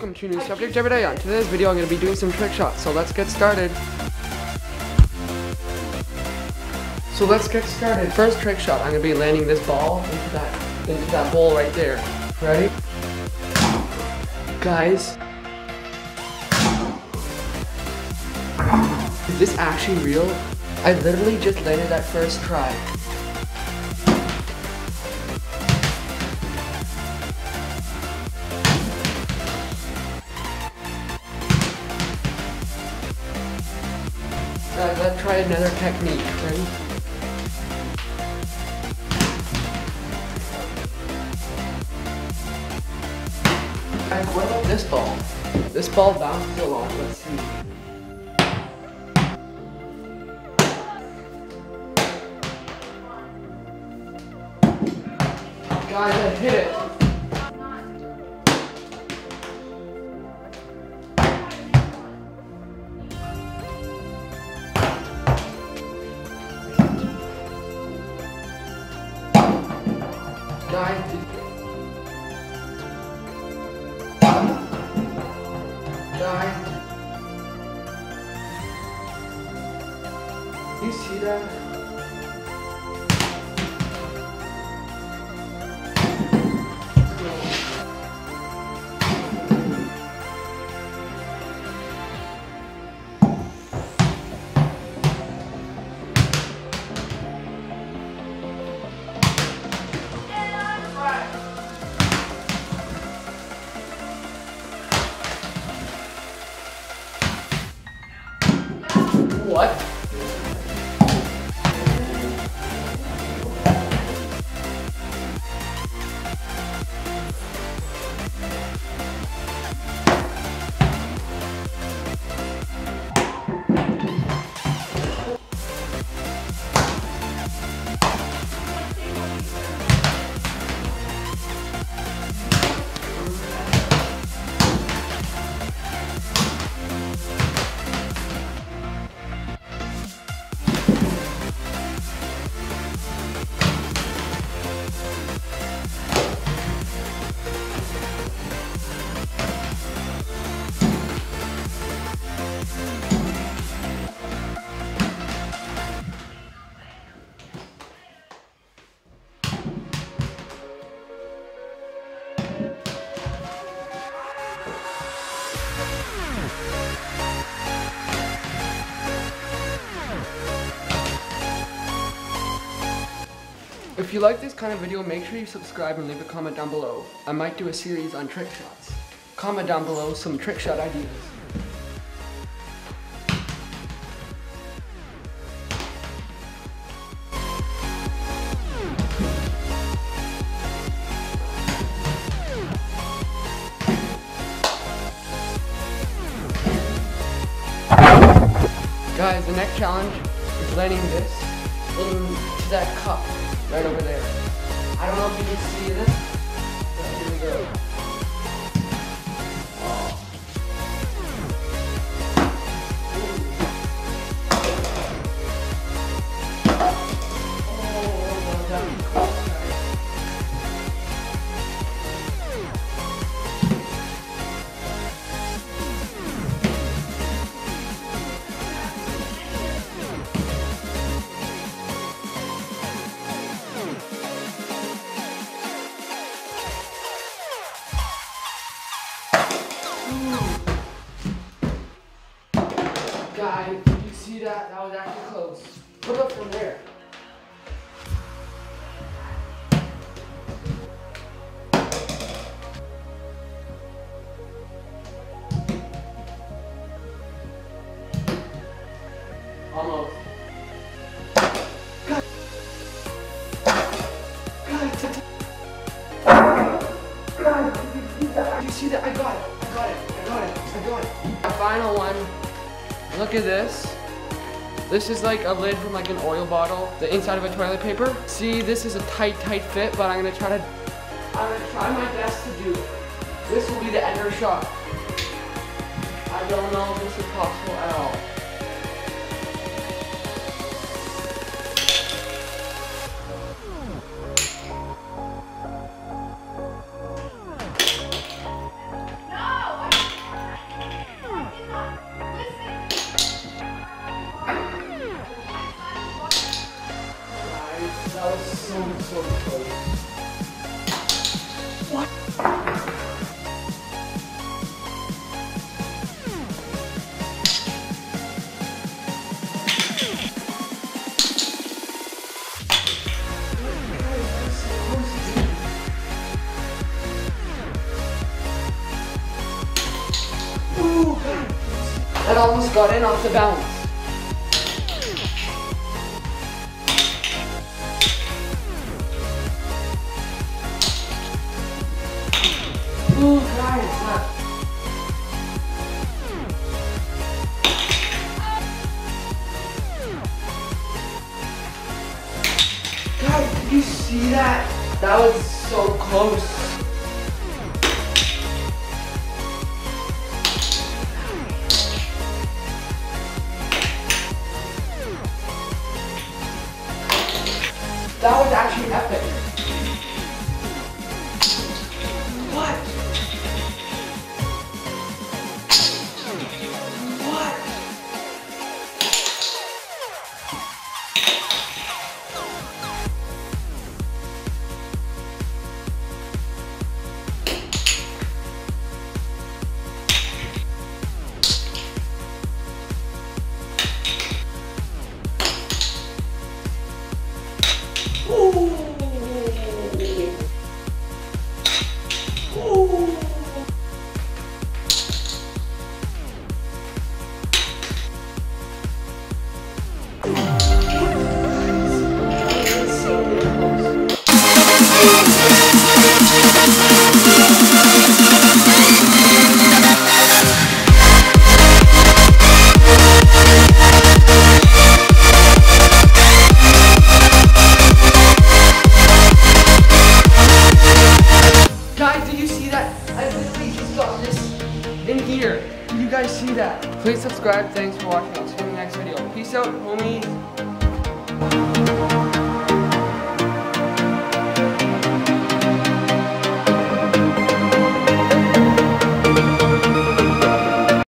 welcome to New Subject every day. On today's video, I'm going to be doing some trick shots, so let's get started. So let's get started. First trick shot, I'm going to be landing this ball into that, into that bowl right there. Ready? Guys. Is this actually real? I literally just landed that first try. Let's try another technique. Ready? What about this ball? This ball bounces along. Let's see. Guys, I hit it. Did- Guys. You see that? What? If you like this kind of video, make sure you subscribe and leave a comment down below. I might do a series on trick shots. Comment down below some trick shot ideas. Guys, the next challenge is landing this into that cup right over there. I don't know if you can see this, but here we go. Put up from there. Almost. T- t- did you see that? I got it. I got it. I got it. I got it. Final one. Look at this. This is like a lid from like an oil bottle, the inside of a toilet paper. See, this is a tight, tight fit, but I'm gonna try to, I'm gonna try my best to do. This will be the ender shot. I don't know if this is possible at all. That was so, so close. What? That almost got in off the bounce. See that? That was so close. That was actually epic. See that? I literally just got this in here. Do you guys see that? Please subscribe. Thanks for watching. I'll see you in the next video. Peace out, homies.